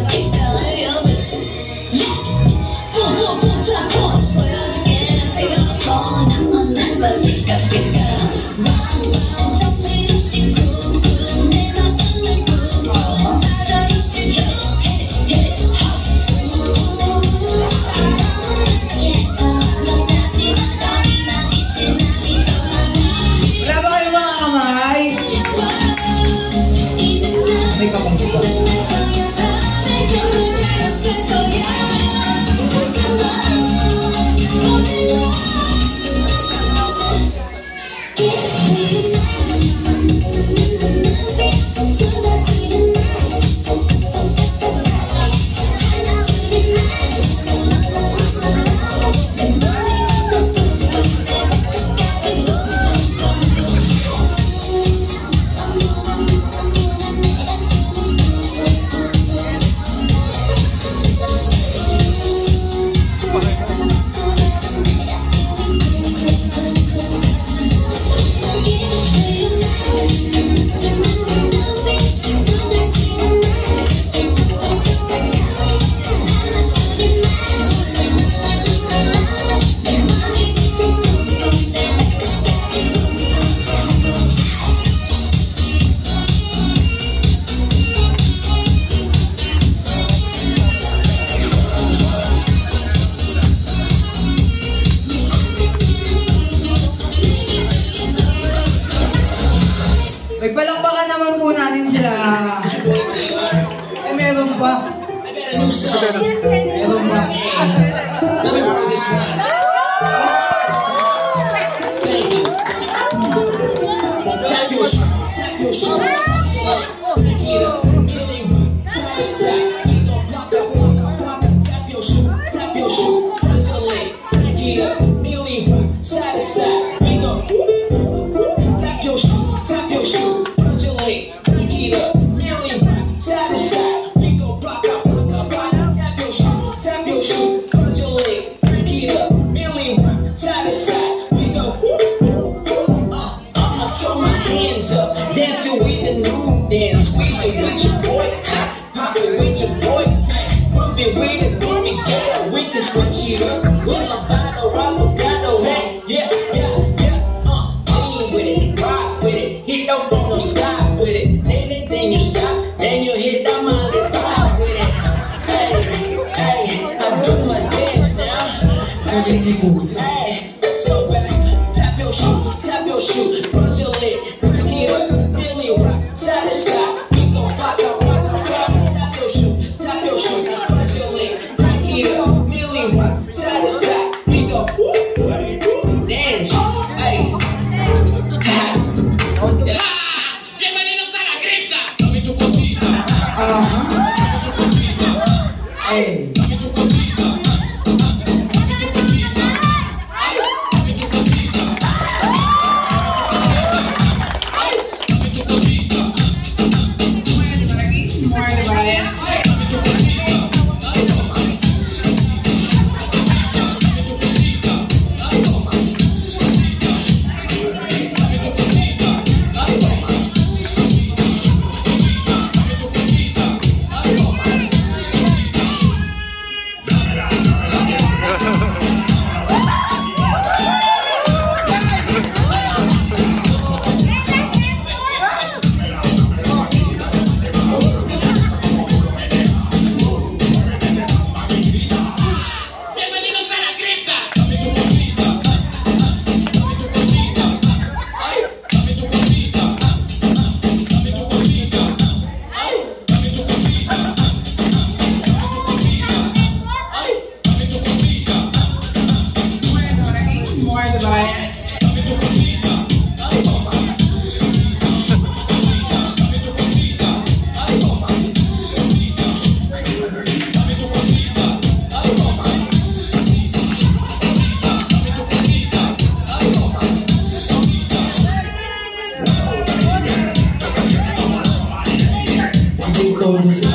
tonight. Magpalakpakan naman po natin sila. Eh, meron pa. Meron pa. Tap your shoe, tap your shoe. Dancing with the new dance, squeezing with your boy, pop it with your boy, move it with it, move it, yeah, we can switch it up. With a bottle, avocado, hey, yeah, yeah, yeah, uh, lean with it, rock with it, hit the phone, no stop with it, then, then, you stop, then you hit the molly, vibe with it, hey, hey, I do my dance now. Galing ni Hey, go back. Tap your shoe, tap your shoe, Oh.